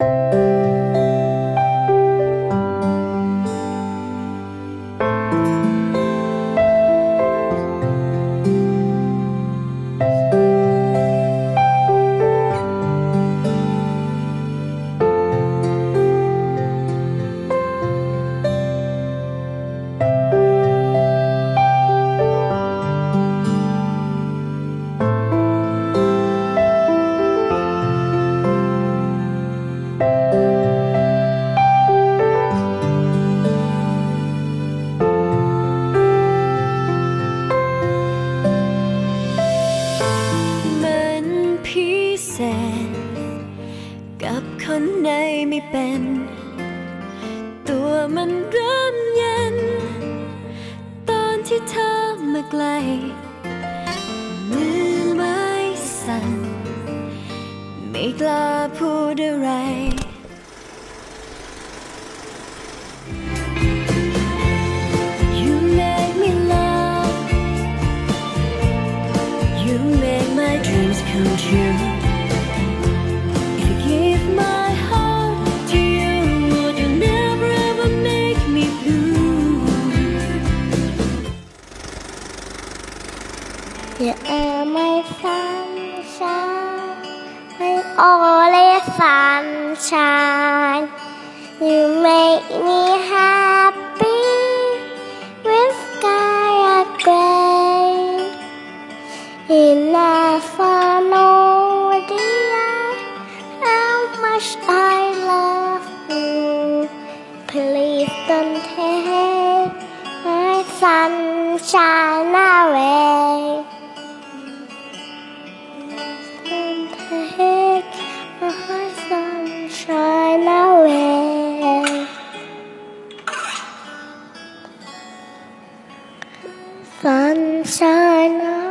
Música เศษกับคนไหนไม่เป็น ตัวมันเริ่มเย็น ตอนที่เธอมาไกล มือไม้สั่น ไม่กล้าพูดอะไร You You are my sunshine, my only sunshine. You make me happy with sky are gray. You never know, dear, how much I love you. Please don't take my sunshine away. Sunshine.